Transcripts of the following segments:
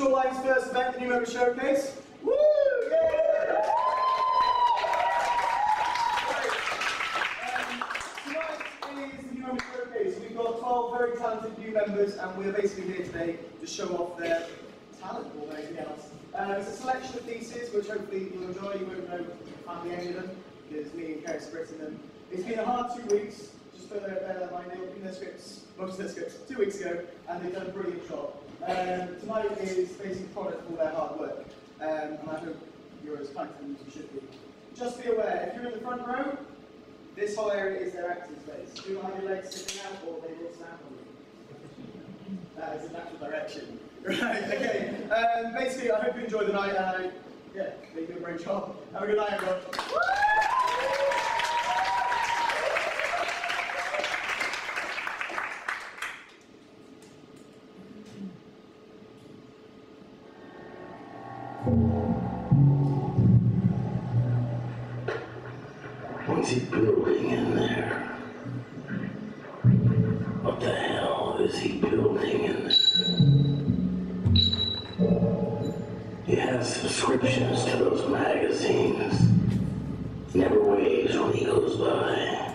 Shoreline's first event, the New Member Showcase. Woo! Um, tonight is the New Showcase. We've got 12 very talented new members, and we're basically here today to show off their talent more than anything else. Uh, it's a selection of pieces which hopefully you'll enjoy. You won't know hardly any of them because me and Cerys have written them. It's been a hard two weeks, just for their, their, my name in their scripts, most of their scripts, two weeks ago, and they've done a brilliant job. Um, tonight is basically product of all their hard work, um, and I hope you're as kind to them as you should be. Just be aware, if you're in the front row, this whole area is their acting space. Do not have your legs sticking out or they will snap on you. That is in natural direction. Right, okay. Um, basically, I hope you enjoy the night and I, yeah, they do a great job. Have a good night, everyone. Building in there? What the hell is he building in there? He has subscriptions to those magazines. Never waves when he goes by.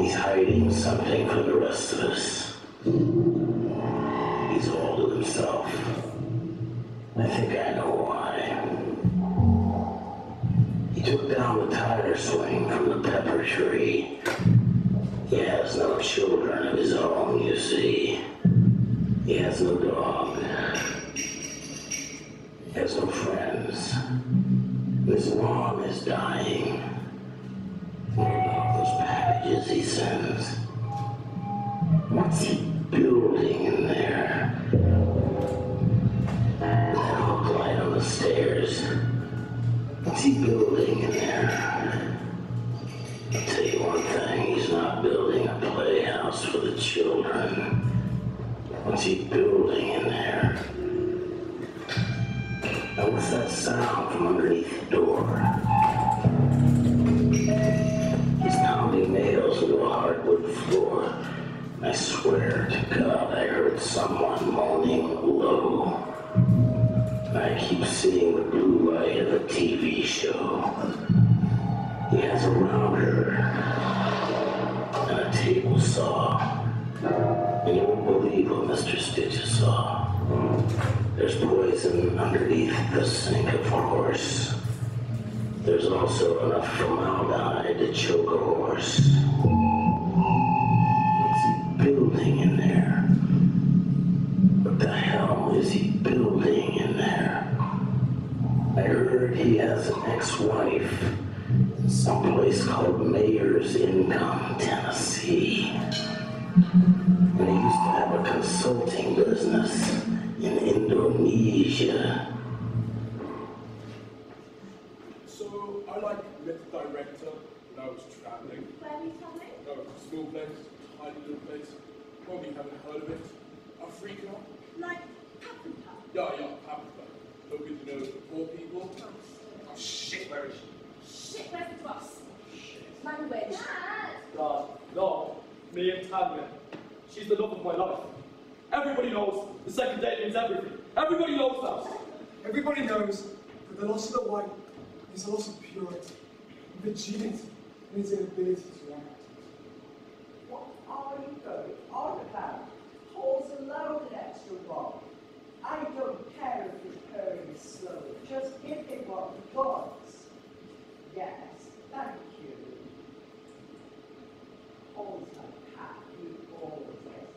He's hiding something from the rest of us. He's all to himself. I think I know why. Down the tire swing from the pepper tree. He has no children of his own, you see. He has no dog. He has no friends. His mom is dying. What about those packages he sends? What's he building in there? That hook light on the stairs. What's he building in there? I'll tell you one thing, he's not building a playhouse for the children. What's he building in there? And what's that sound from underneath the door? He's pounding nails into a hardwood floor. I swear to God, I heard someone moaning low. I keep seeing the blue light of a TV show. He has a rounder and a table saw. And you won't believe what Mr. Sticha saw. There's poison underneath the sink, of course. There's also enough formaldehyde to choke a horse. He has an ex-wife in some called Mayor's Income, Tennessee. And he used to have a consulting business in Indonesia. So I like met the director when I was traveling. Where are you traveling? No, small place, tiny little place. Probably haven't heard of it. Africa? Like Paprika. Yeah, yeah, Africa. Hoping to know the poor people. Oh shit, where is she? Shit, where's the boss? Language. Dad! God, no, me and Tanya. She's the love of my life. Everybody knows the second date means everything. Everybody knows that. Everybody knows that the loss of the white is a loss of purity. Virginity means inability to act. What are you going on about? Pause a load of extra one. I don't care if it's purring slowly. Just give it what it wants. Yes, thank you. Always like Pat, you always get it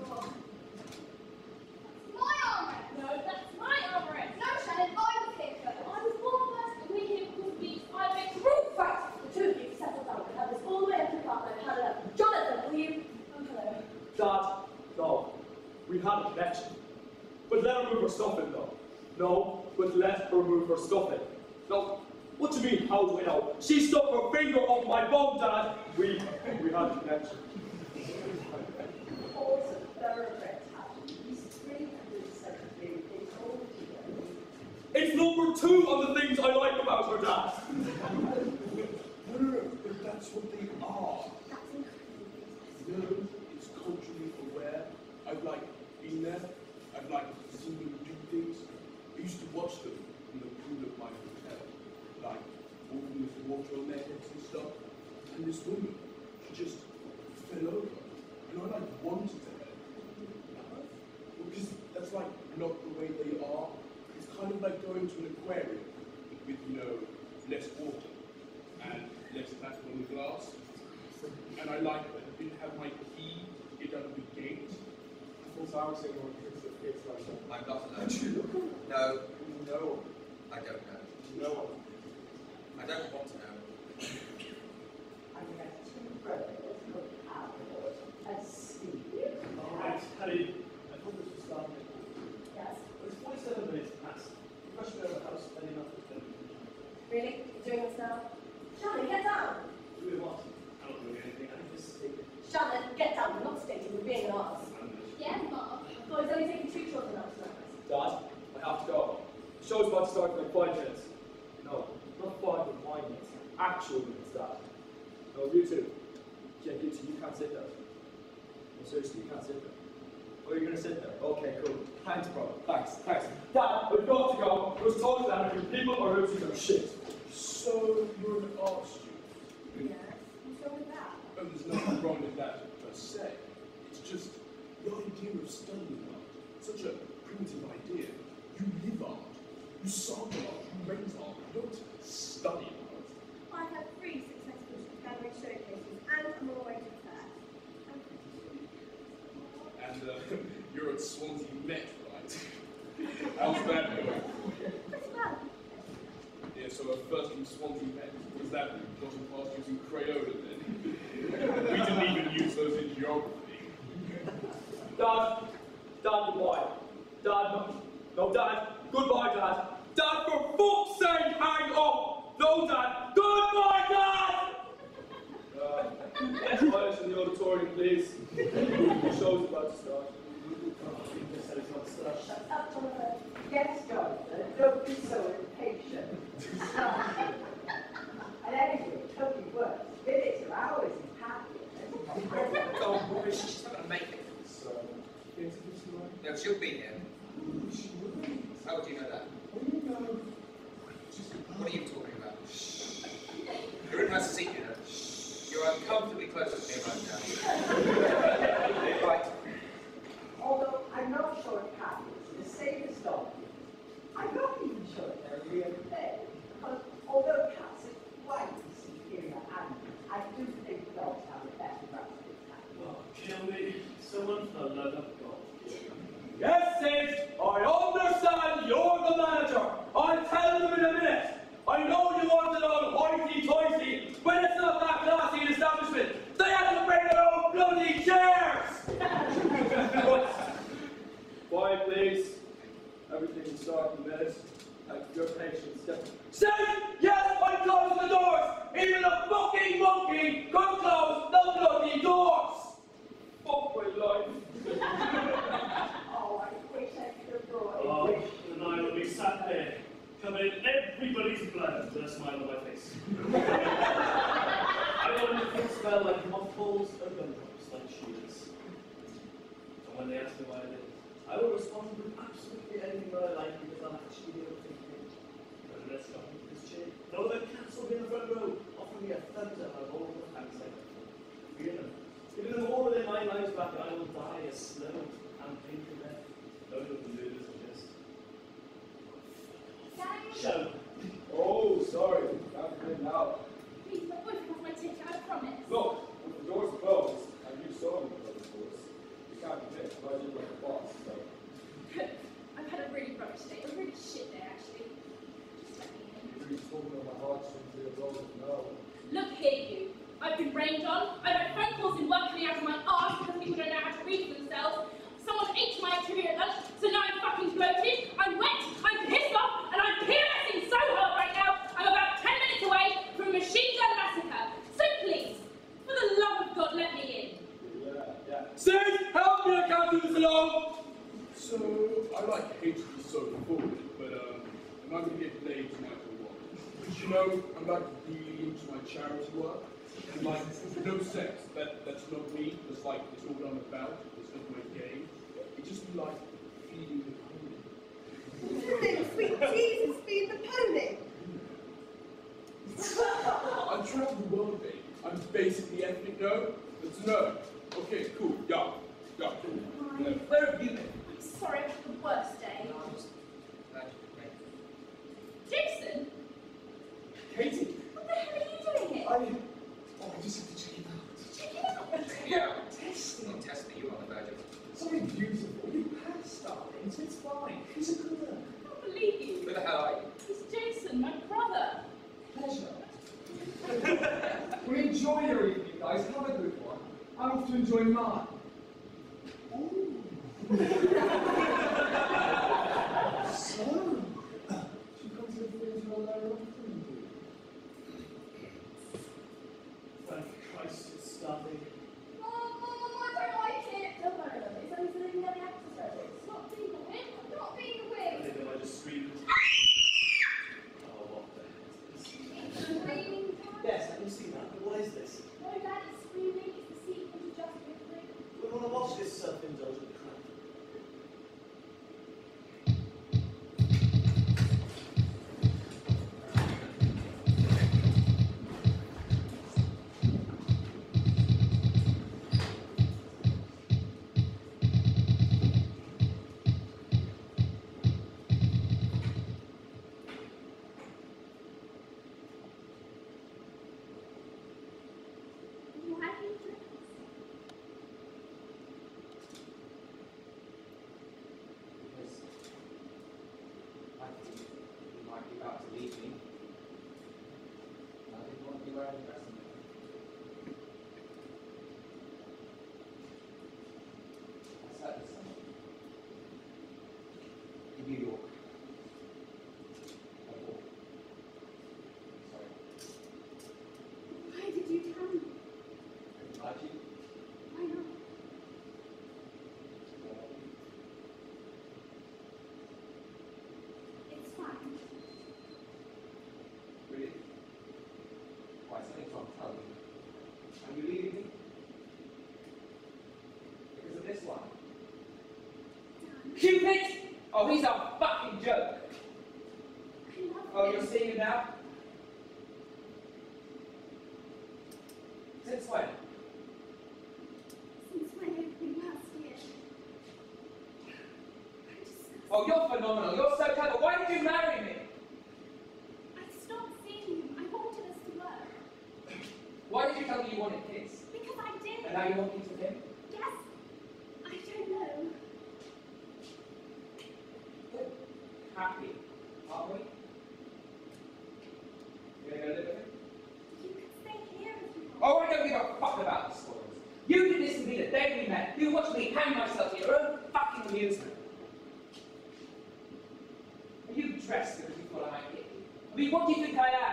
Go on. My armor! No, that's my armor! No, Shannon, I was here first. I was born first, and we here because of these. I make the rule fight. The two of you settle down. We have this all the way up to Parker. Hello. Jonathan, will you? Oh, hello. Dad, no. We had a connection. But let her move her stuff though. No, but let her move her stuff. No, what do you mean, how do I know? She stuck her finger up my bum, Dad. We, we had a connection. Pause a thoroughbred Pat. He's 373 days old today. It's number two on the things I like about her, Dad. No, but that's what they are. No, it's culturally aware. I've like been there watch them in the pool of my hotel, like walking with water on their heads and stuff. And this woman, she just fell over. And I like wanted idea. You live art. You sample art. You rent art. You don't study art. I've had three successful gallery showcases and I'm on to. And uh, you're at Swansea Met, right? How's that going? Pretty well. Yeah, so uh, first from Swansea Met, was that? Not past using Crayola then? we didn't even use those in geography. Done. Done. Why? Dad, no, no Dad, goodbye Dad. Dad, for fuck's sake, hang up! No Dad, goodbye Dad! Uh, quiet in the auditorium, please. the show's about to start. Shut up, Jonathan. Yes, Jonathan, don't be so impatient. and anyway, it could be worse. Minutes or hours is happier. Don't she's not going to make it. So, no, she'll be here. How would you know that? What are you talking about? You're in my seat, you know. You're uncomfortably close to me right now. Although I'm not sure it happens, the safest dog. I'm not even sure they're real. going on. Oh, he's a fucking joke. Oh, you're seeing it now? Oh, I don't give a fuck about the stories. You did this to me the day we met. You watched me hang myself for your own fucking amusement. Are you dressed because you thought I might hit you? I mean, what do you think I am?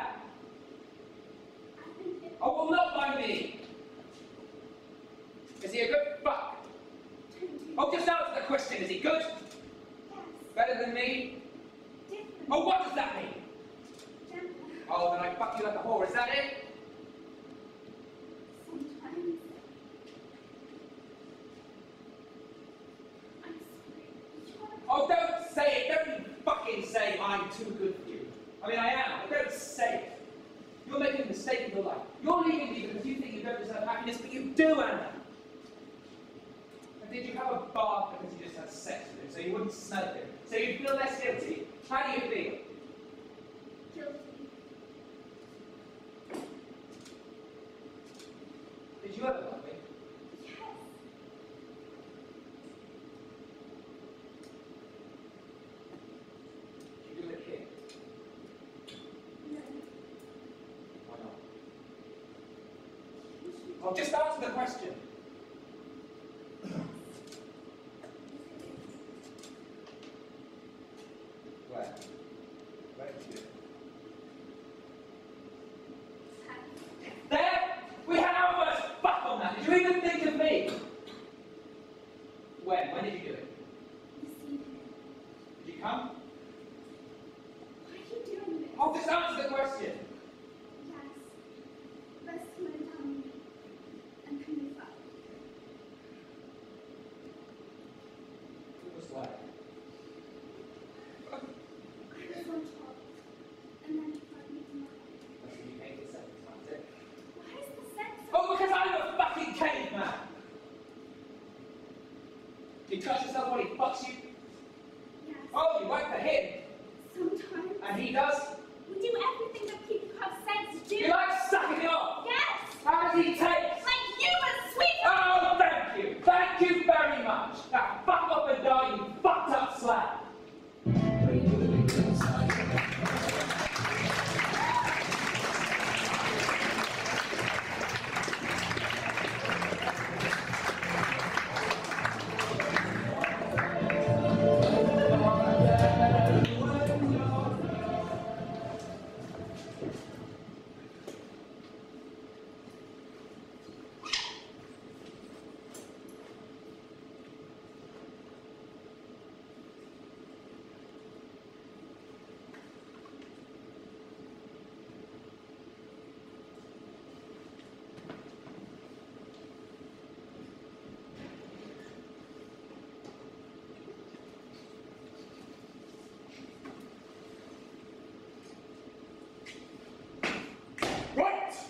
Well, just answer the question.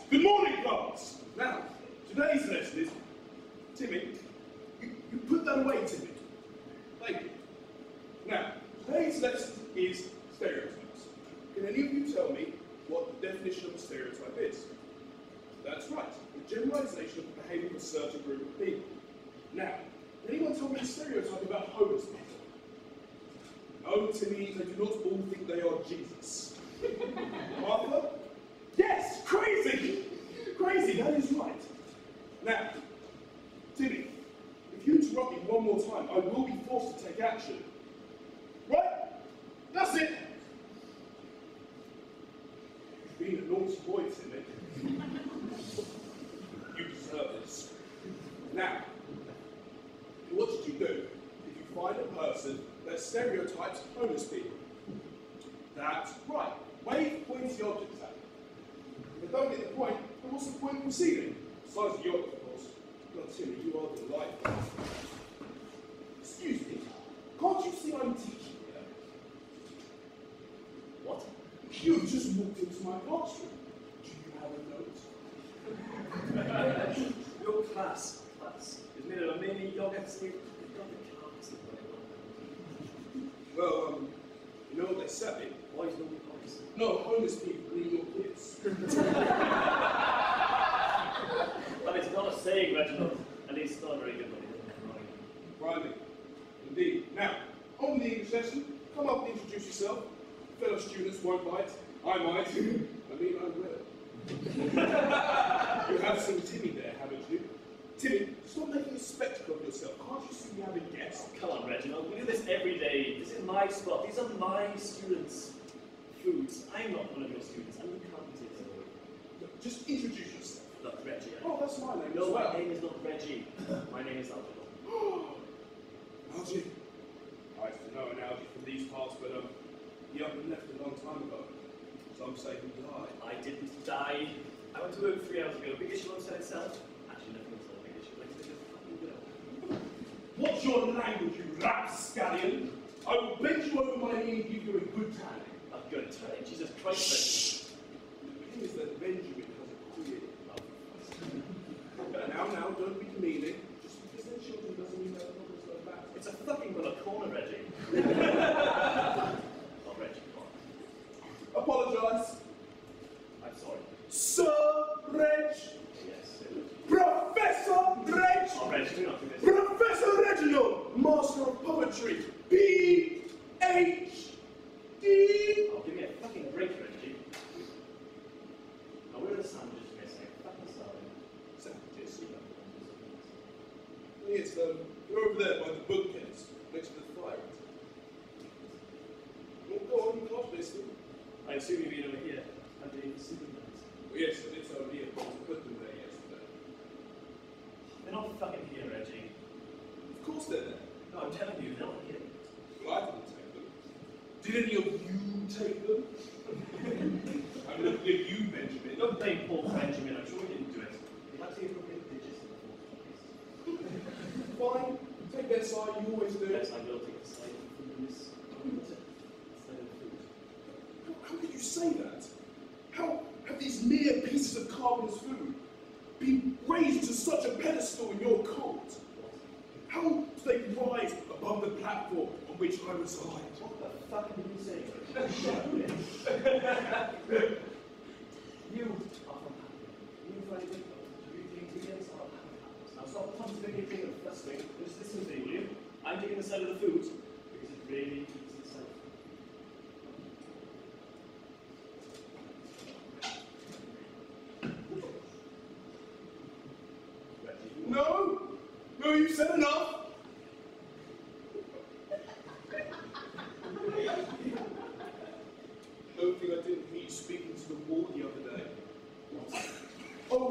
Good morning. Stereotypes homeless people? That's right. Wave pointy objects at them. If they don't get the point, then what's the point of proceeding? Besides the yoke, of course. God, Timmy, you are delightful. Excuse me. Can't you see I'm teaching here? What? You just walked into my classroom. Do you have a note? Your class, class, is made of a mini yogurt sleeve. You've got the cards that way. Well, um, you know what they say? Boys don't be boys. People need your kids. But it's not a saying, Reginald. At least not a very good one. Right. Indeed. Now, on the English lesson, come up and introduce yourself. Fellow students won't bite. I might. I mean, I will. you have seen Timmy there, haven't you? Timmy, stop making a spectacle of yourself. Can't you see we have a guest? Come on, Reginald. We do this every day. This is my spot. These are my students' foods. I'm not one of your students. I'm the carpenters. Look, Just introduce yourself. Look, Reggie. Oh, that's my name No, well. my name is not Reggie. My name is Algernon. Algie. I used to know an Algie from these parts, but um, he up and left a long time ago. Some say he died. I didn't die. I went to work three hours ago. Big issue on set itself. Actually, nothing was a big issue. Like, it's just fucking. What's your language, you rapscallion? I will bend you over my knee and give you a good time. I'm good. Right? Jesus Christ, The thing is that Benjamin has a queer. Reggie. Now, now, don't be demeaning. Just because they're children doesn't mean they're problems like that. It's a fucking well corner, Reggie. oh, Reggie, come on. Apologise. I'm sorry. Sir Reg. Yes. Professor Reg. Oh, Reggie, do not do this. Professor Reginald, Master of Poetry. P. H. D.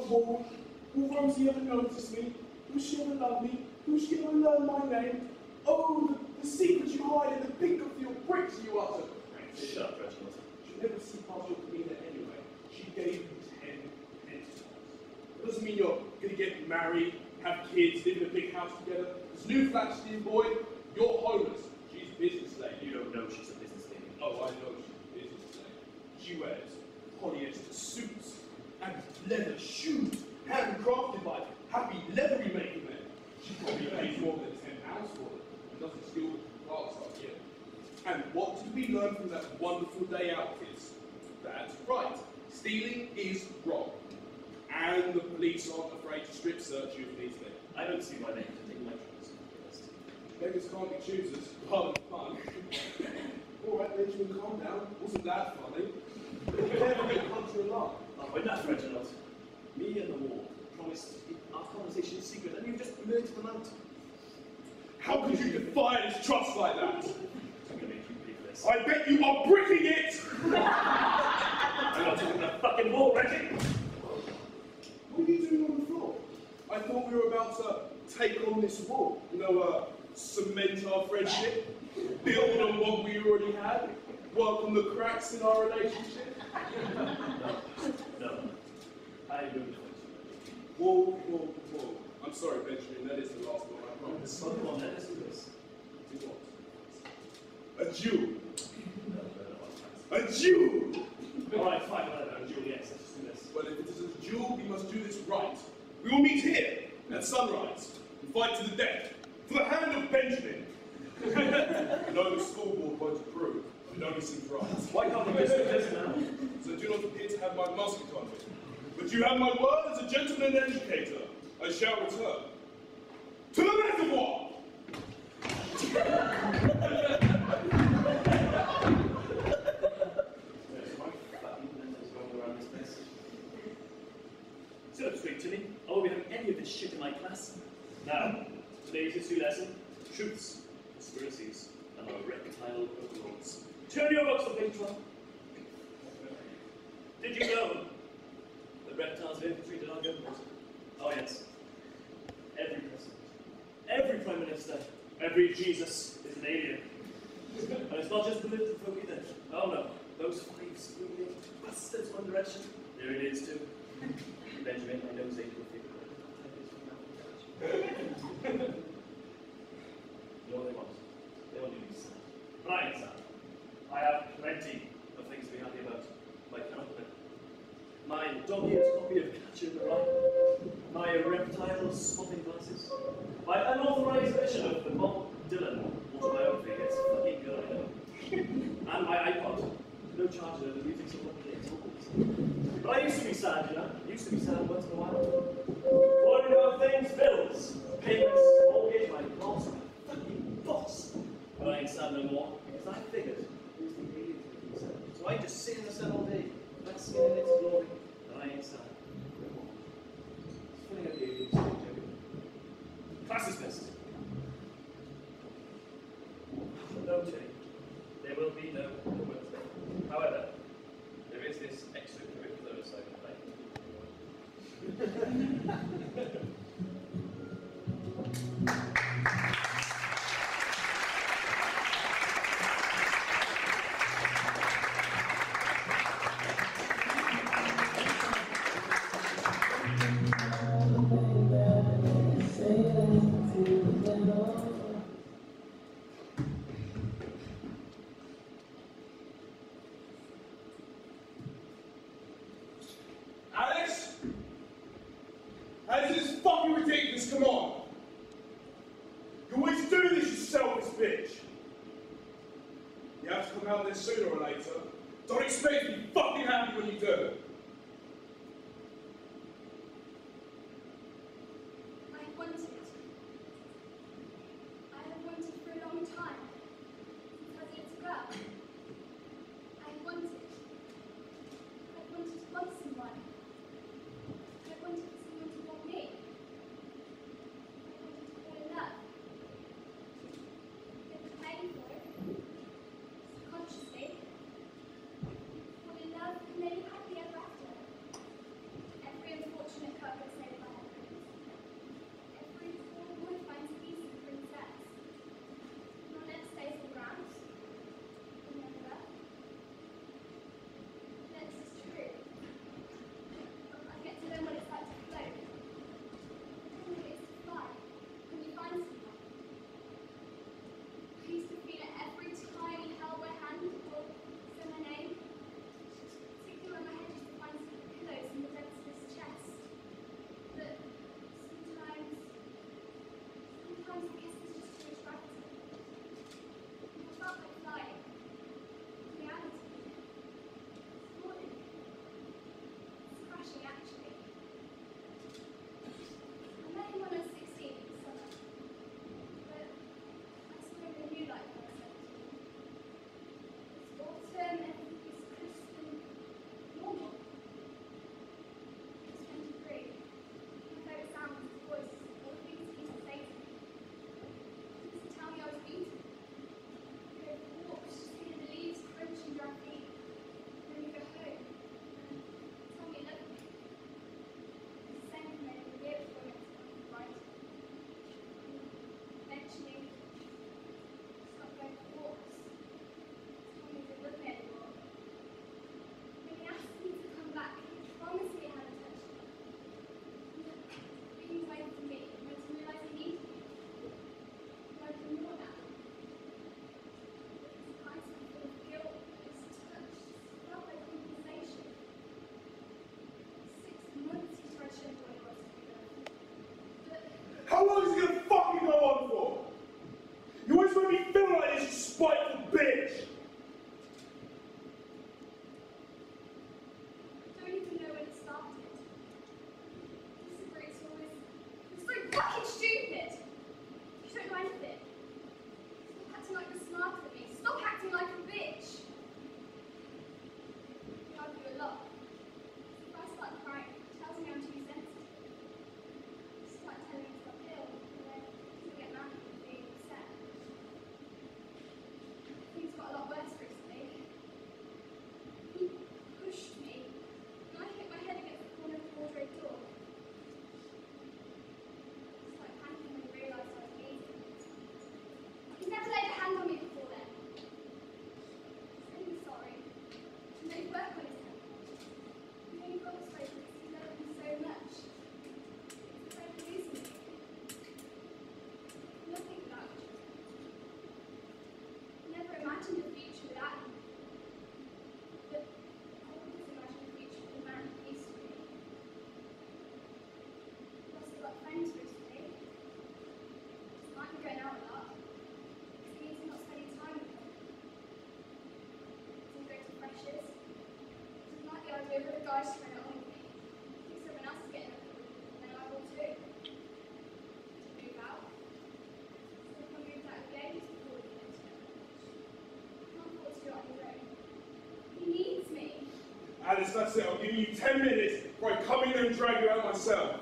Oh, wall, will Rosie ever notice me? She ever love me? She ever learn my name? Oh, the, the secret you hide in the pink of your bricks you utter. Shut up, Reginald. She'll never see past your demeanor anyway. She gave you ten pence. That doesn't mean you're gonna get married, have kids, live in a big house together. This new flat steam boy, you're homeless. She's a business lady. You don't know she's a business lady. Oh, I know she's a business lady. She wears polyester suits and leather shoes, handcrafted by happy leathery maker men. She probably pays more than ten pounds for them and doesn't steal the parts like you. And what did we learn from that wonderful day out, kids? That's right. Stealing is wrong. And the police aren't afraid to strip search you if needs don't see why they have to take my choice. Beggars can't be choosers. Pardon the pun. All right, Benjamin, calm down. Wasn't that funny? You Never get country alarm. Oh, enough, Reginald. Me and the war promised to keep our conversation secret, and you've just blurted them out. How could you defy his trust like that? I'm gonna make you pay for this. I bet you are bricking it! I'm not talking the fucking war, Reggie! What are you doing on the floor? I thought we were about to take on this war. You know, uh, cement our friendship, build on what we already had, work on the cracks in our relationship. No. I don't want to. Whoa, whoa, whoa. I'm sorry, Benjamin, that is the last one, I promise. Come on, us do this. Do what? A Jew. No, no, no, A Jew! All right, fine, whatever. Julie, yes, let's do this. Well, if it is a Jew, we must do this right. We will meet here at sunrise and fight to the death for the hand of Benjamin. I know the school board won't approve, but it only seems right. Why can't we just do this now? So do not appear to have my musket on me. But you have my word as a gentleman and educator. I shall return. To the reservoir! There's one fucking letters rolling around this place. Sit up straight, Timmy. I won't be having any of this shit in my class. Now, today's history lesson, truths, conspiracies, and the reptile overlords. Turn your books to page 12. Did you know that reptiles have infiltrated our government? Oh yes. Every president, every prime minister, every Jesus is an alien. And it's not just political folk either. Oh no, those five screaming bastards one direction. There it is too. Benjamin, I know Zayn will figure it out. You know what they want? You sad. But I have plenty of things to be happy about. My counterfeit. My dog-eared copy of Catcher in the Rye. My reptile spotting glasses. My unauthorized version of the Bob Dylan autobiography. It's fucking good, and my iPod. No charger, the music's all up. But I used to be sad, you know. I used to be sad once have guys someone else is getting I will too. Alice, that's it. I'll give you 10 minutes before I come in and drag you out myself.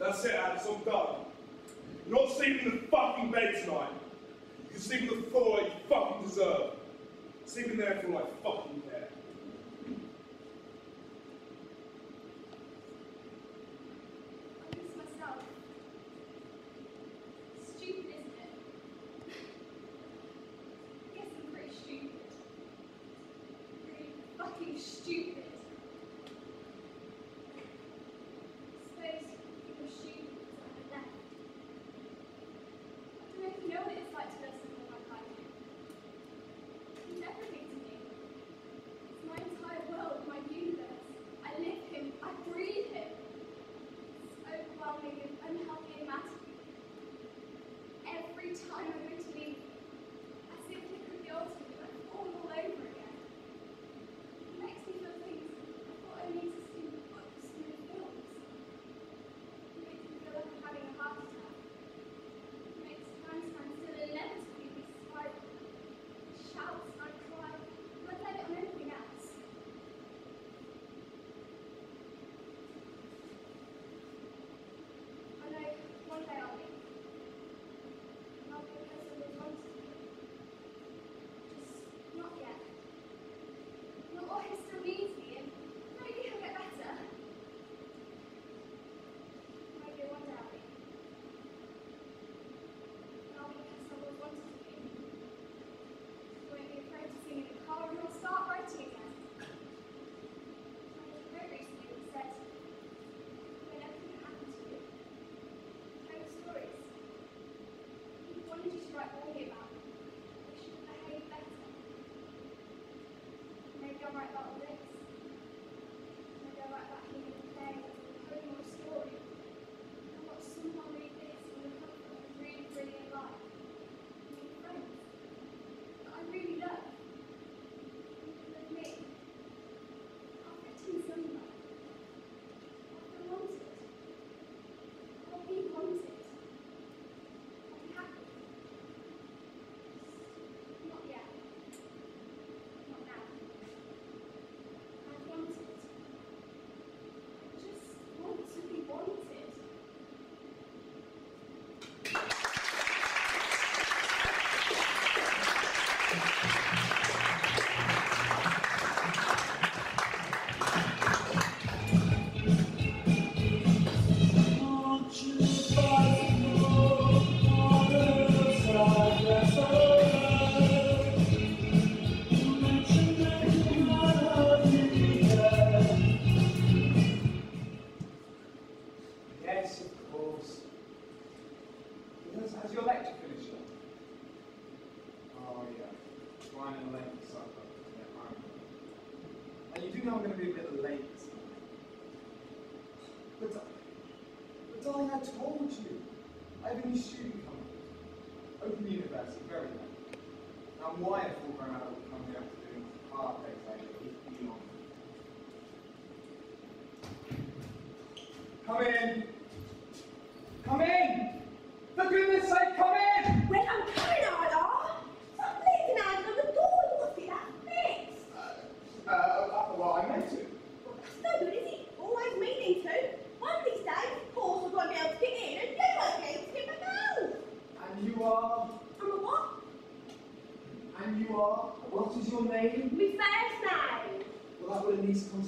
That's it, Alex, I'm done. Not sleeping in the fucking bed tonight.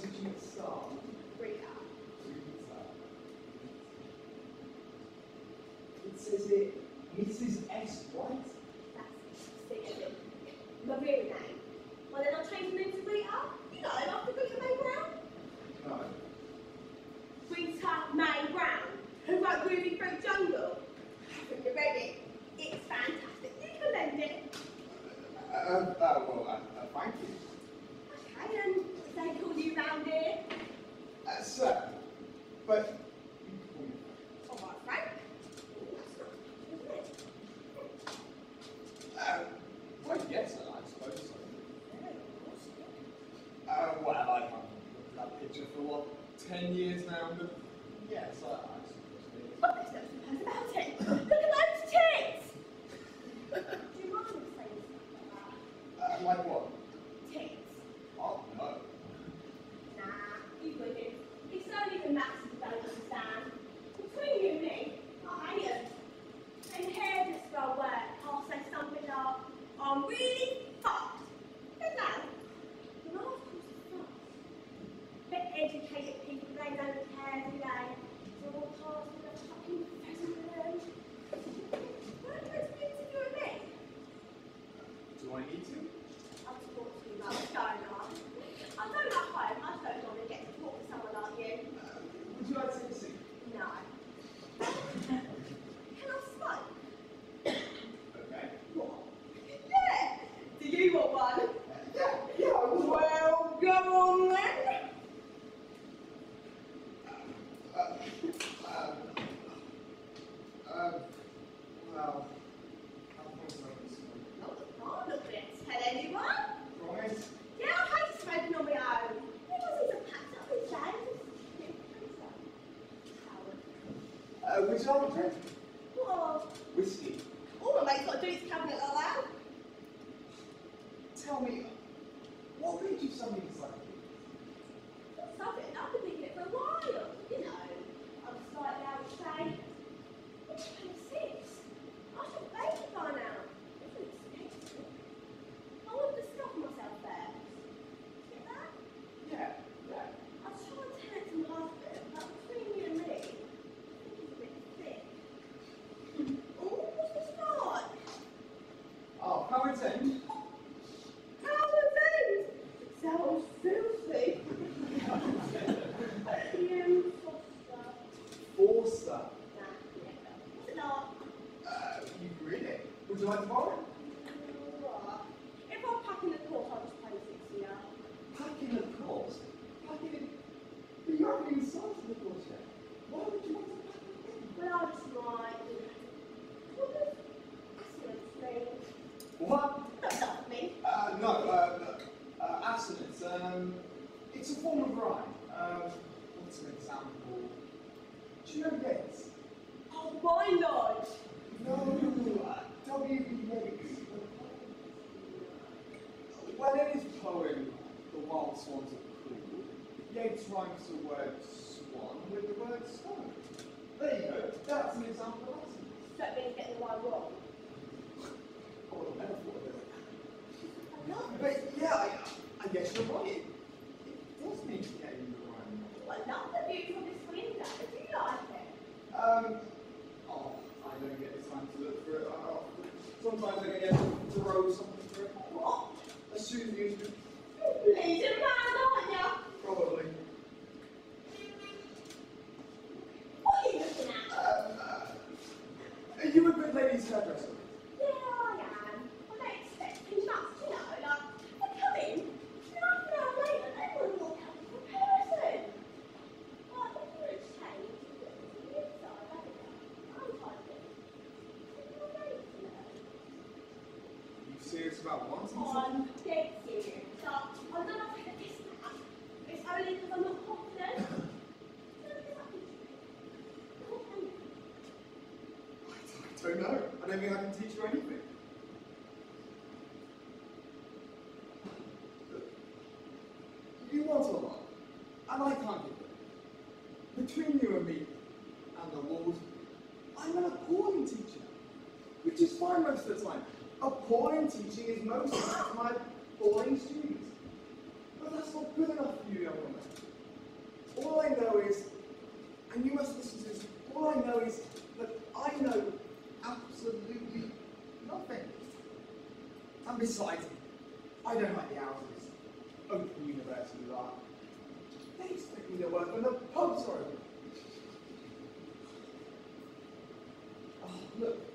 It says it, Mrs. S. White. That's it. But very nice. but we celebrate. Robertson I don't know. I don't think I can teach you anything. You want a lot, and I can't give it. Between you and me, and the Lord, I'm an appalling teacher, which is fine most of the time teaching is most of my boring students. But that's not good enough for you, young woman. All I know is, and you must listen to this, all I know is that I know absolutely nothing. And besides, I don't like the hours open university are They expect me to work when the pubs are open. Oh, look.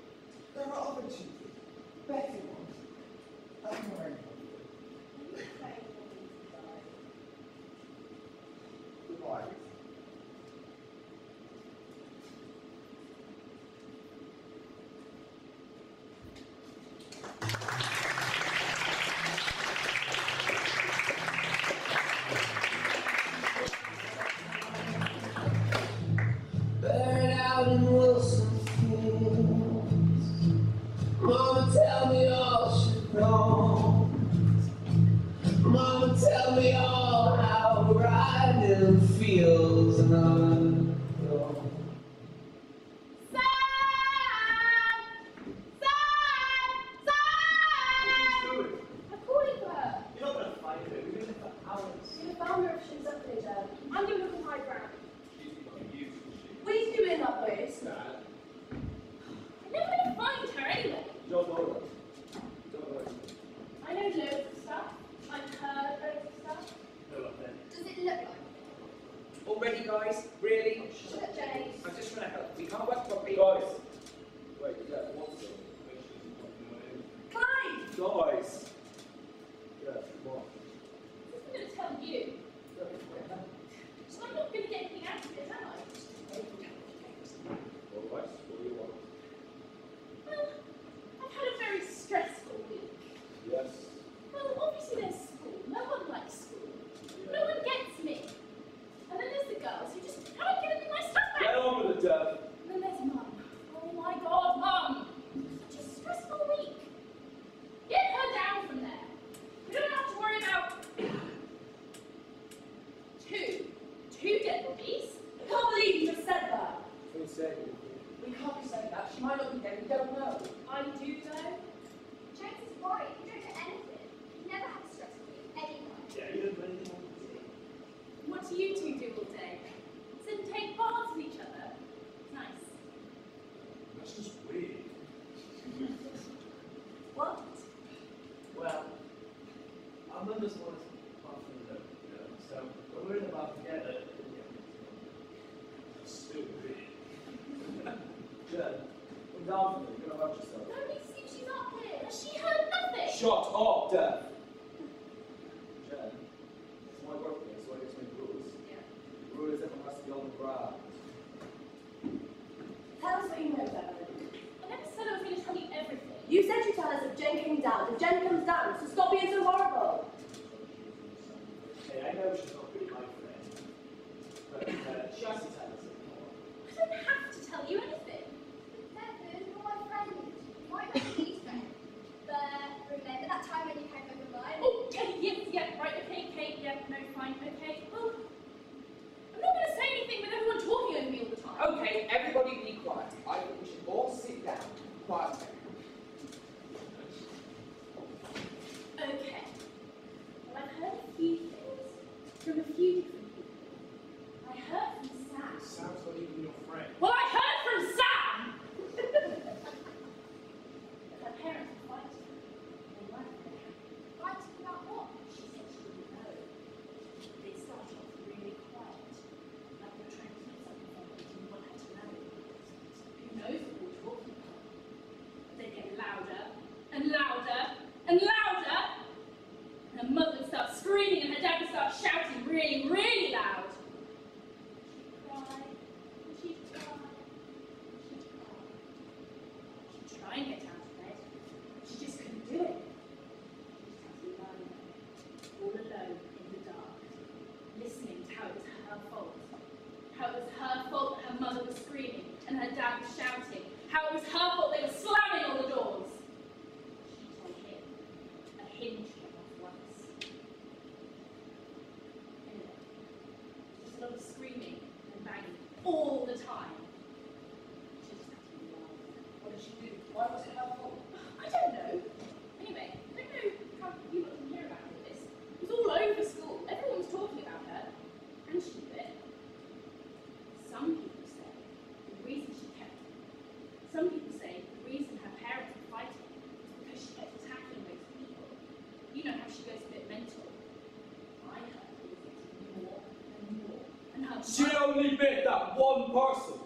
She only met that one person.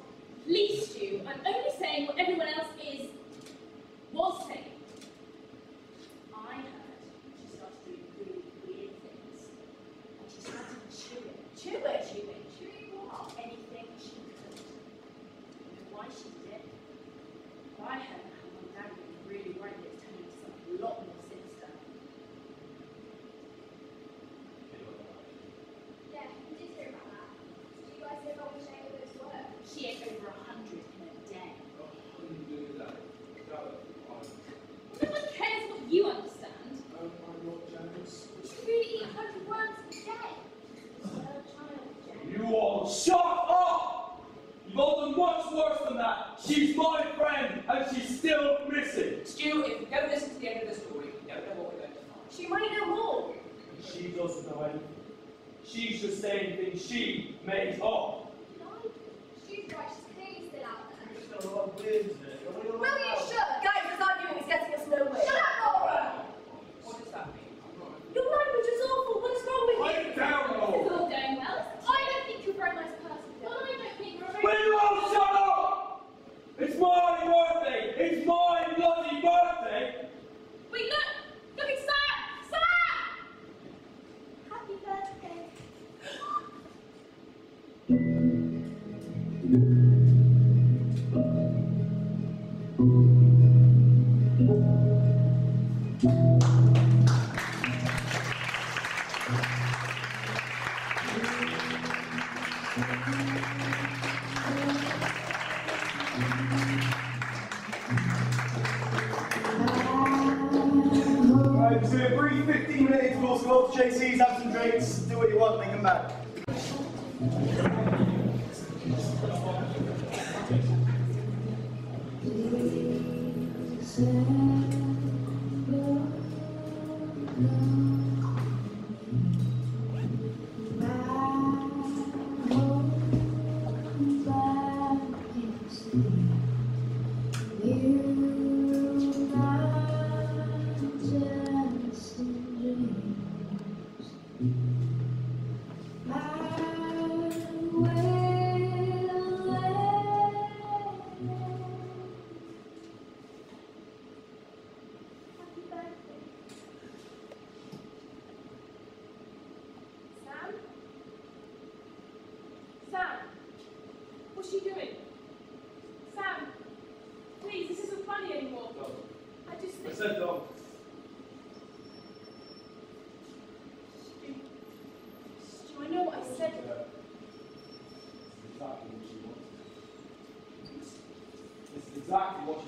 Please, Stu, I'm only saying what everyone else is, was saying. I heard she started doing really weird things. And she started chewing, chewing, chewing, chewing anything she could. And why she did, why her heard her mum She's just saying things she made up. No, she's right. She's clearly out there. Will you shut up? Guys, this argument is getting us nowhere. Shut up, Laura! What does that mean? Your language is awful. What is wrong with you? Quiet down, Laura. It's all going well. I don't think you're a very nice person. Well, I don't think you're a very Will you all shut up? It's my birthday. It's my bloody birthday. Wait, look. Look, it's Sam.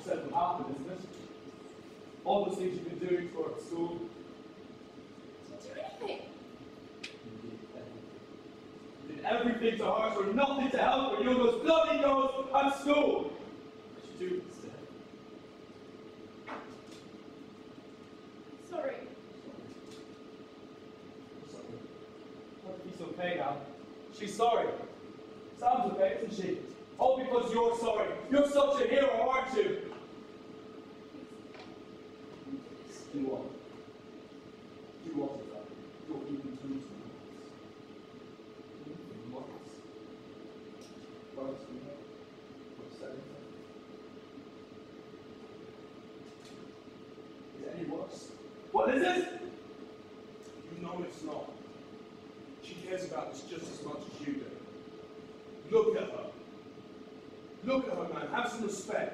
settle up business. All those things you've been doing for school, suspect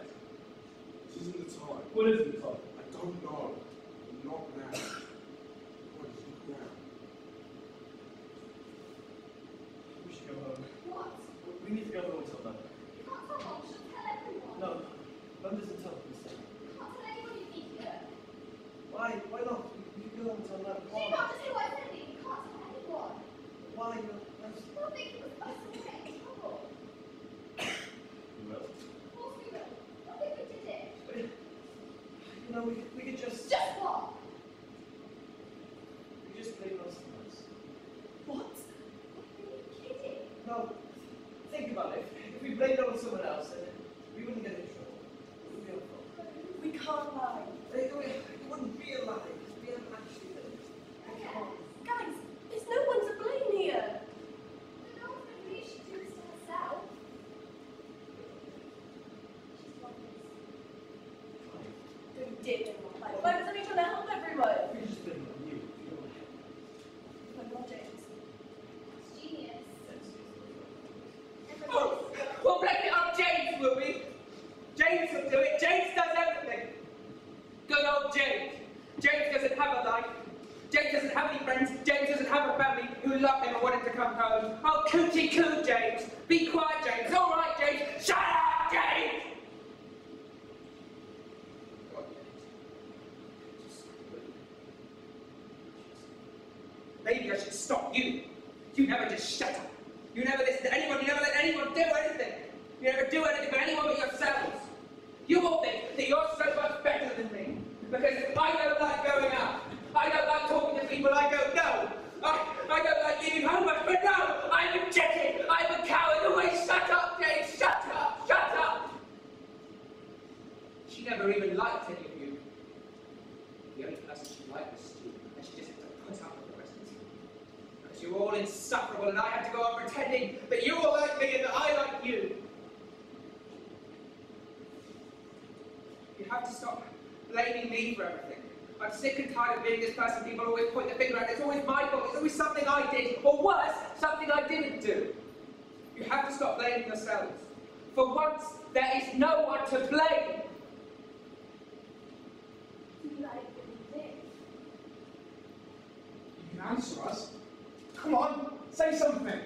Maybe I should stop you. You never just shut up. You never listen to anyone. You never let anyone do anything. You never do anything. sick and tired of being this person. People always point the finger at. It's always my fault. It's always something I did, or worse, something I didn't do. You have to stop blaming yourselves. For once, there is no one to blame. You can answer us. Come on, say something.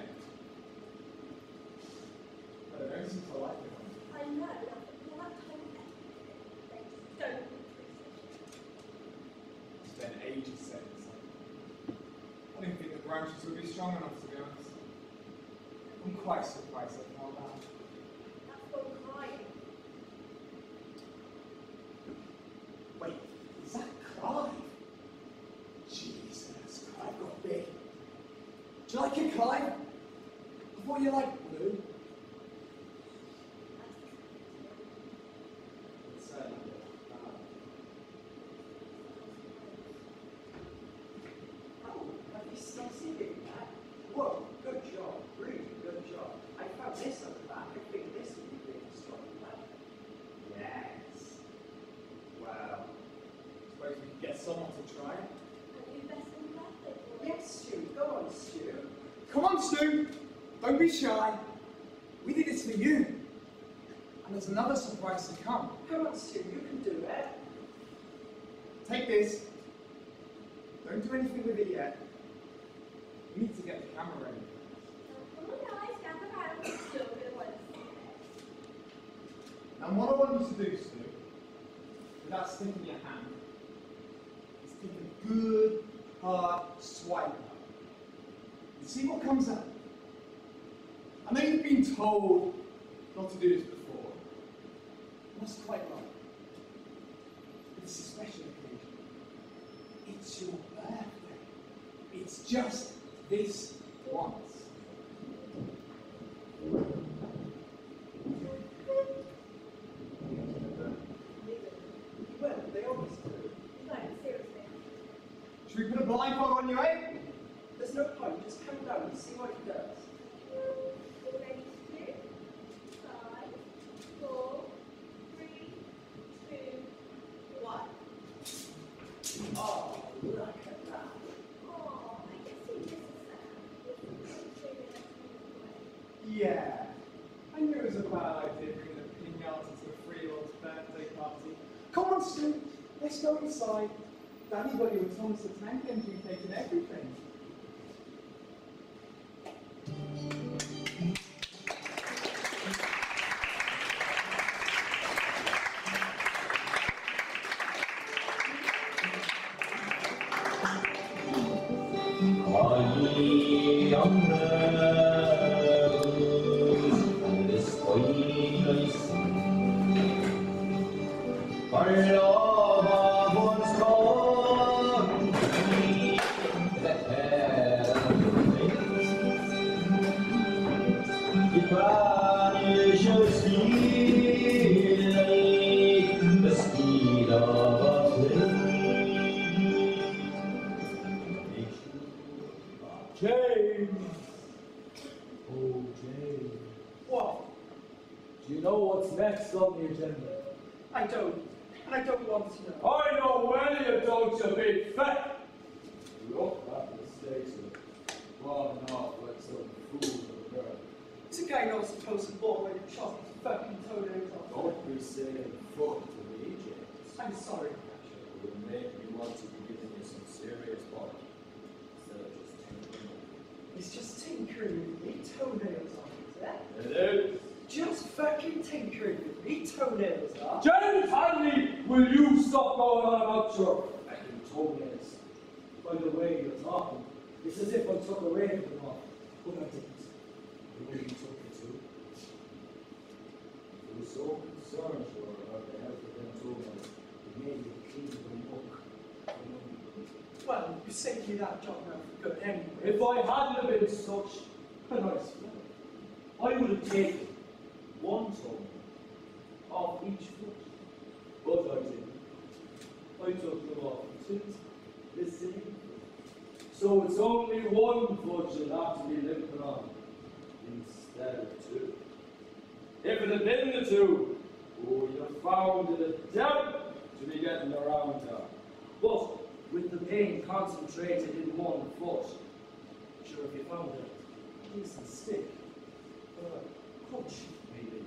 be shy. We did this for you. And there's another surprise to come. Come on, Sue. you can do it. Take this. Don't do anything with it yet. We need to get the camera ready. And what I want you to do, Stu, without sticking your hand, is take a good hard swipe. And see what comes out told not to do this before That's quite right. It's a special occasion. It's your birthday. It's just this side, that is what you would If I hadn't been such a nice fellow, I would have taken one toe off each foot. But I didn't. I took them off two, the same. So it's only one foot you'll have to be limping on instead of two. If it had been the two, oh, you found it a to be getting around town. But with the pain concentrated in one foot, sure if you found a decent stick, or a crutch, maybe.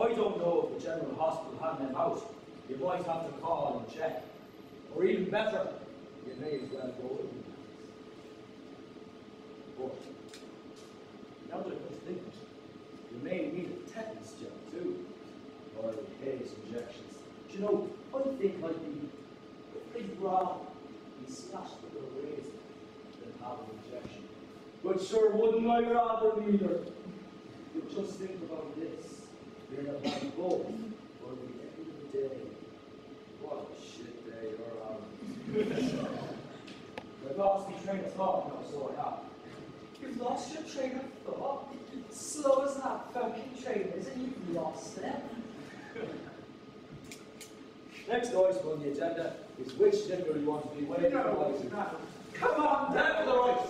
I don't know if the general hospital had them out. You might have to call and check. Or even better, you may as well go in. But now that I think you may need a tetanus jab too, or haze injections. Do you know, I think I'd be pretty rather be slashed with a razor than have an injection. But sure, wouldn't I rather either? You just think about this. You're not a black boat, or the end of the day. What a shit day you're on. I've lost my train of thought now, so I have. You've lost your train of thought. Slow as that fucking train is, and you've lost it. Next item on the agenda is which nipple you want to be waving No, to. no. Come on, or the right?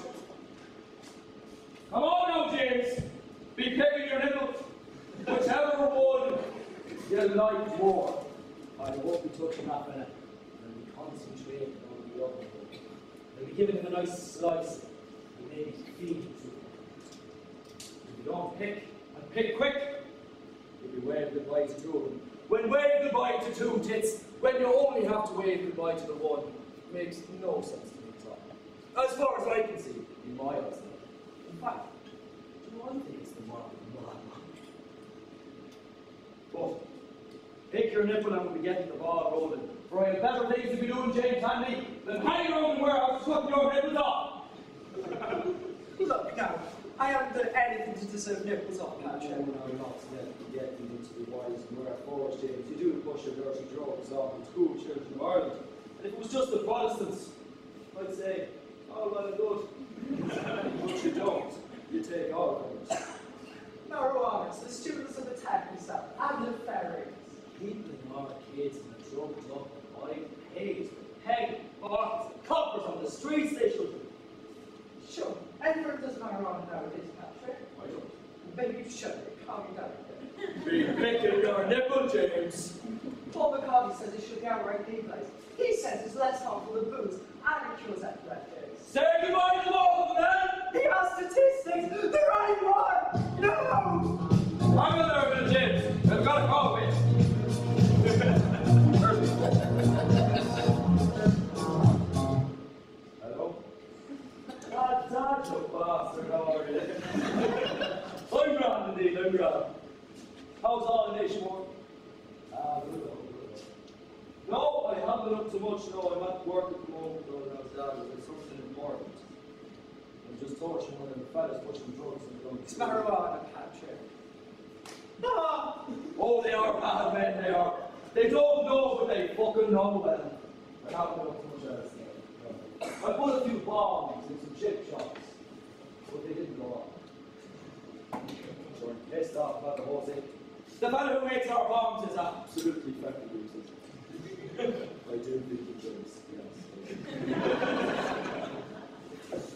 Come on now, James. Be picking your nipples. Whichever one you like more. I won't be touching that fella. I'll be concentrating on the other one. I'll be giving him a nice slice and maybe feed to him. If you don't pick, and pick quick, you'll be waving goodbye to two of them. When wave goodbye to two tits, when you only have to wave goodbye to the one, makes no sense to me at all. As far as I can see, in my eyes. In fact, do you know, I think it's the mark of the. But, pick your nipple and we'll be getting the ball rolling. For I have better things to be doing, James Hanley, than hanging around the warehouse sucking your nipples off. Look, now, I haven't done anything to deserve nipples off, No, Patrick. no, not yet getting into the wise and wherefores, James. You do push your dirty drugs off the school children of Ireland. And if it was just the Protestants, I'd say, oh, well and good. but you don't. You take all comers. Marijuana, the students of the stuff, and the ferries. People in kids and the drugged up by pigs, pegging, bottles, and coppers on the streets they should be. Sure, everyone does marijuana nowadays, Patrick. I don't. Baby, shut it, calm down. Be picking your nipple, James. Paul McCartney says it should be outright legalized. He says it's less harmful than booze, and it cures epileptics. Say goodbye to all of them, He has statistics! There ain't one! No! No, I haven't been up to much, no, I'm at work at the moment, though, and I was down something important. I'm just torturing one of the fellas pushing drugs and drugs. It's marijuana, Patrick. Ah! Oh, they are bad men, they are. They don't know, but they fucking know well. I done too much else. I put a few bombs in some chip shops, but they didn't go off. So I'm pissed off about the whole thing. The man who makes our bombs is absolutely fucking useless. I do think he does, yes.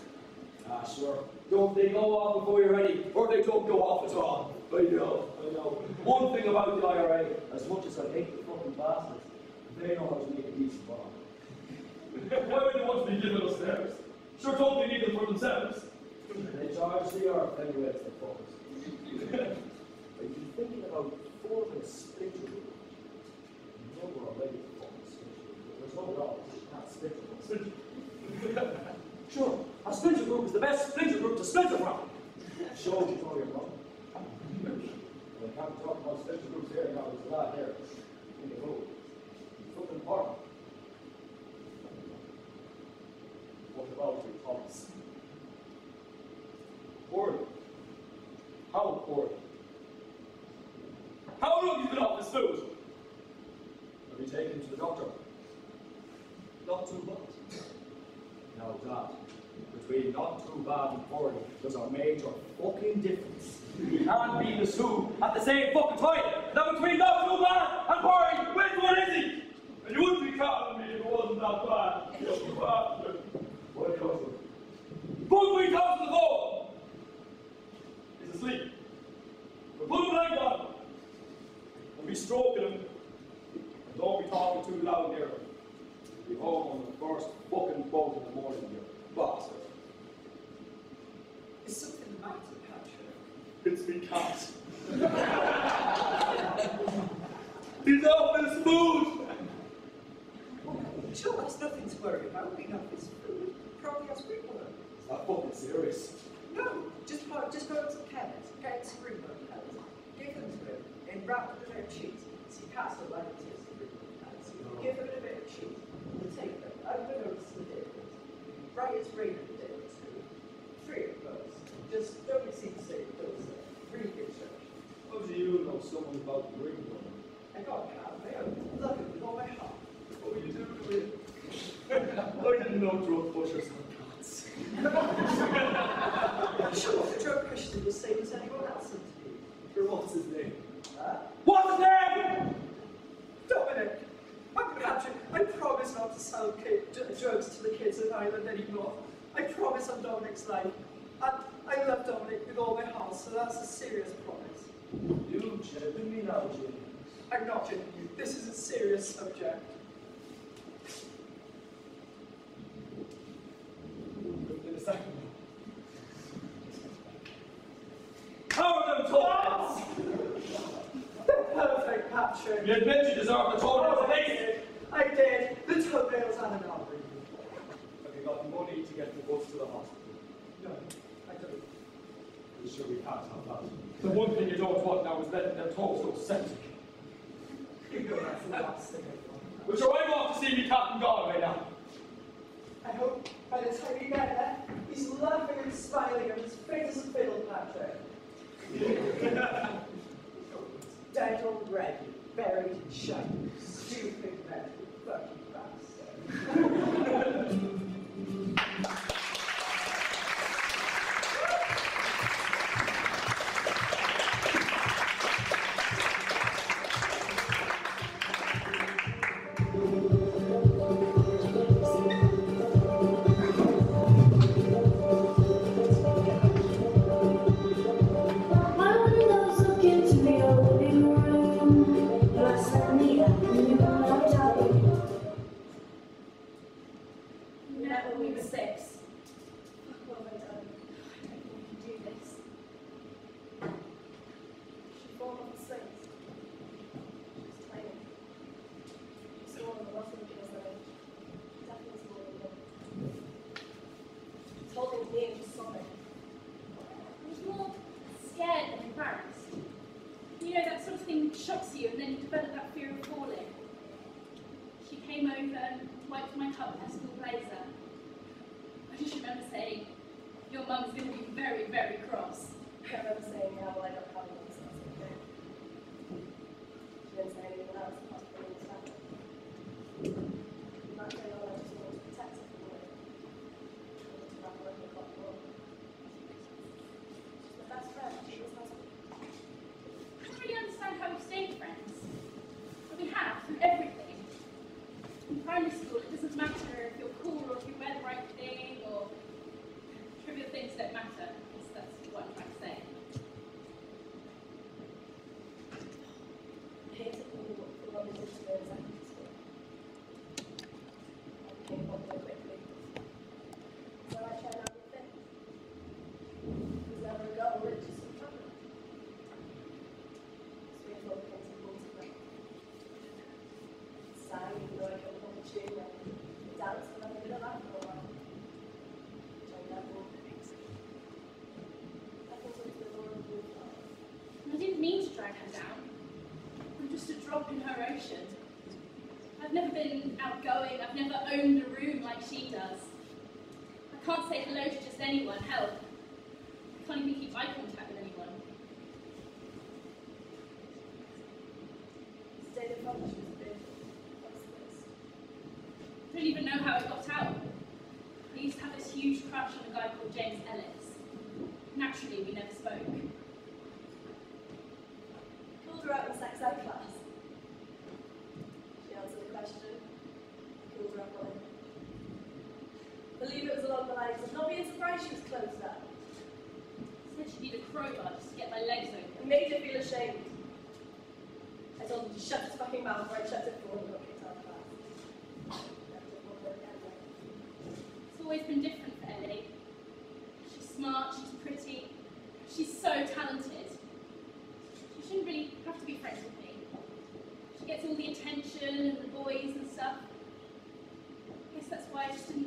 Ah, sure. Don't they go off before you're ready, or they don't go off at all. I know, I know. One thing about the IRA, as much as I hate the fucking bastards, They know how to make a decent bomb. Why would they want to be given us theirs? Sure told they need them for themselves. They charge the earth anyway, it's the force. Are you thinking about forming a splinter group? You know we're already forming a splinter group. It's splinter group. Sure, a splinter group is the best splinter group to splinter from. Show you know your mom. We can't talk about splinter groups here now, there's a lot here. In the road. Something important. What about your Thomas? Poorly. How poorly? How long have you been off this food? Have you taken him to the doctor? Not too much. Now that, between not too bad and poorly, there's a major fucking difference. You can't be the two at the same fucking time. Now between not too bad and poorly, which one is he? And you wouldn't be calling me if it wasn't that bad. You bastard. What me down to the floor. He's asleep. But put him like that. And be stroking him. And don't be talking too loud here. Be home on the first fucking boat in the morning, you bastard. Is something the matter, Padraic? It's me cat. He's off his food. Sure, there's nothing to worry about. We know his food. Probably has ringworm. Is that fucking serious? No, just go, just go to the chemist, get some ringworm pellets, give them to him, and wrap them in a cheese. See, cats don't like to taste the ringworm pellets. So give them a bit of cheese, and take them. I'm going to notice the difference. Right as rain of the difference. Three of those. Just don't seem to say those. uh, Really good instructions. How do you know someone about ring worm? I got a cat of my own. Love it with all my heart. What will you do it? Oh, I didn't know drug pushers had cats. Sure the drug pusher the same as anyone else interviewed. Sure, what's his name? Huh? What's his name? Dominic, I'm Padraic. I promise not to sell drugs to the kids of Ireland anymore. I promise I'm Dominic's life. And I love Dominic with all my heart, so that's a serious promise. You me now, James? I'm not you. This is a serious subject. In a second. How them torments? Perfect, Padraic. You admit you deserve the torments at least. I did. The toenails and an artery. Have you got the money to get the bus to the hospital? No. You sure we can't have that? The one thing you don't want now is that their toes go septic. You know that's the last I want. But you're I'm off to see me Captain Galway now. I hope by the time you get there, he's laughing and smiling and as fit as a fiddle, Padraic. Dead already, buried in shame. Stupid man, fucking bastard. Never we were six. gets all the attention and the boys and stuff. I guess that's why I just didn't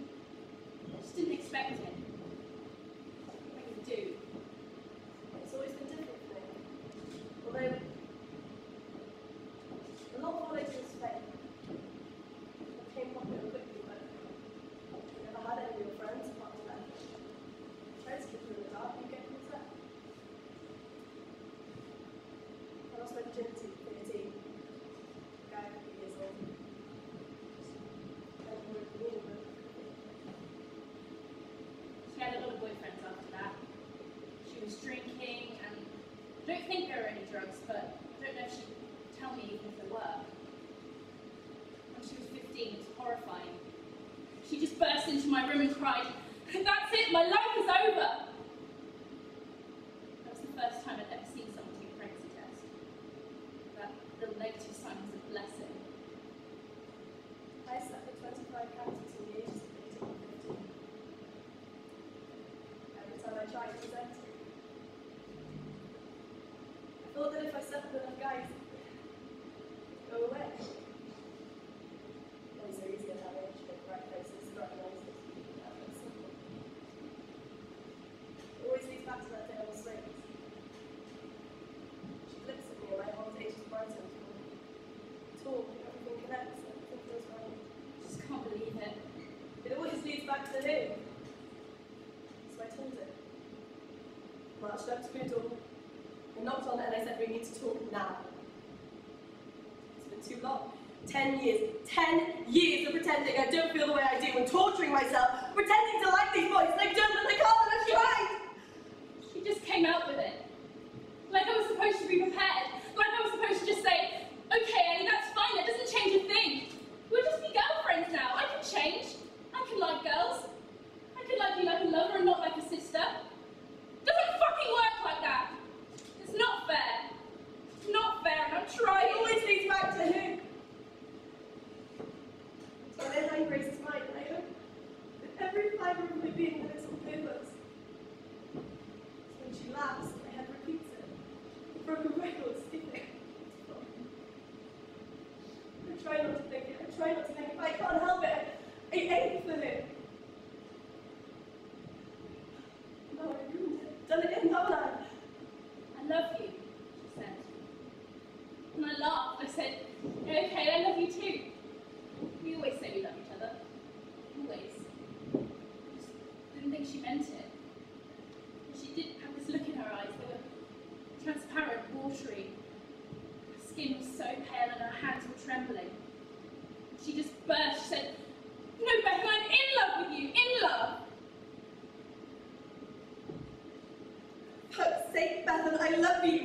10 years. I love you.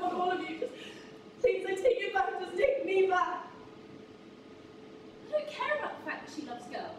Want all of you. Just, please, I take you back. Just take me back. I don't care about the fact that she loves girls.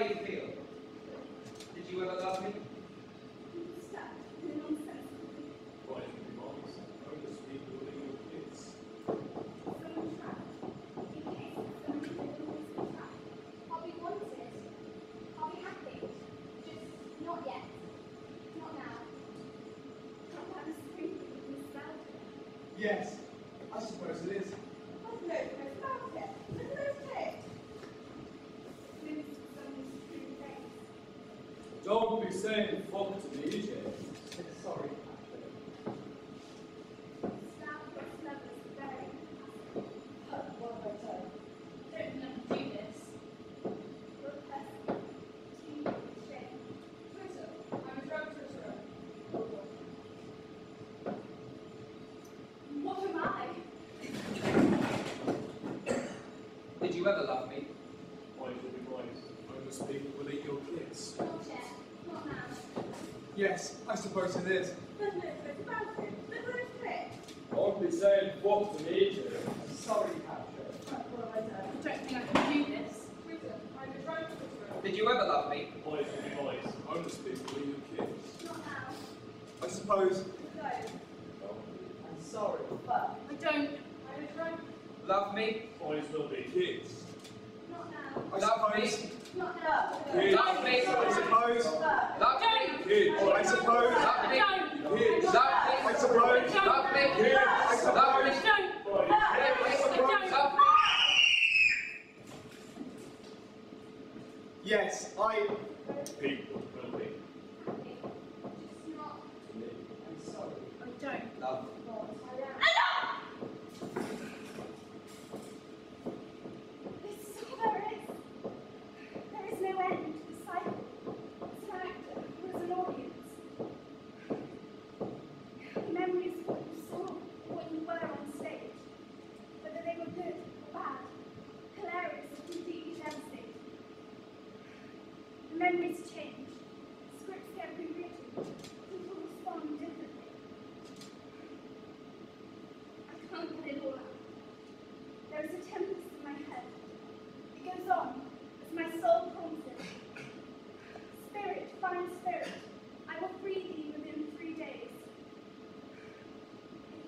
How do you feel? Did you ever love me? Stop. I'm a drug Twitterer. What am I? Did you ever love me? Boys will be boys. Only speak will eat your kids. Not yet. Not now. Yes, I suppose it is. There's no place about it. Look at those pics. Don't be saying fuck to me, Jay. Sorry, Padraic. What have I done? I don't think I can do this. Twitter. I'm a drug Twitterer. Did you ever love me? Boys will be boys. Only speak will eat your kids. Not now. I suppose. Go. I'm sorry, but I don't. I'm a drug Love me? Boys will be Kids. Not now. I Love suppose. me? Not now. Kids. Love me? I suppose. Love Kids. I suppose. Me? I suppose. Me? I suppose. Yes, I. People will be. Just not. I'm sorry. I don't. Love me? This is all there is. There is no end to the cycle. As an actor, or as an audience. Memories of what you saw, what you were on stage. Whether they were good or bad, hilarious or completely devastating. The memories change. Scripts get rewritten. People respond differently. I can't get it all out. There is a tempest in my head. It goes on as my soul calls it. Spirit, find spirit. I will free thee within three days.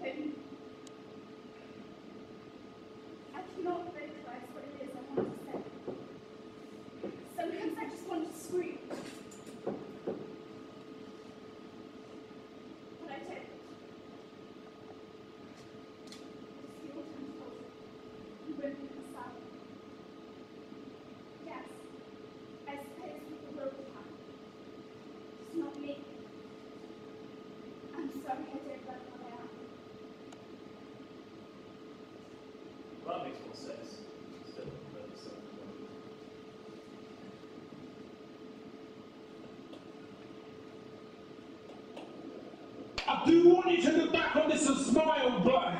If only. I cannot vocalize what it is I want to say. Sometimes I just want to scream. But I don't. It's the autumn cold. You won't be inside. Yes, I suppose people will be happy. Just not me. I'm sorry I don't love what I am. That I do want you to look back on this and smile, but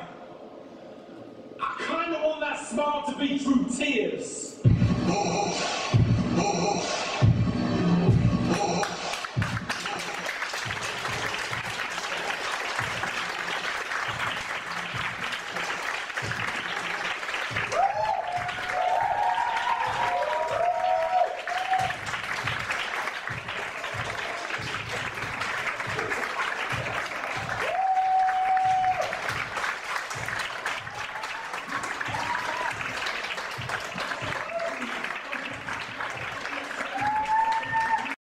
I kind of want that smile to be through tears.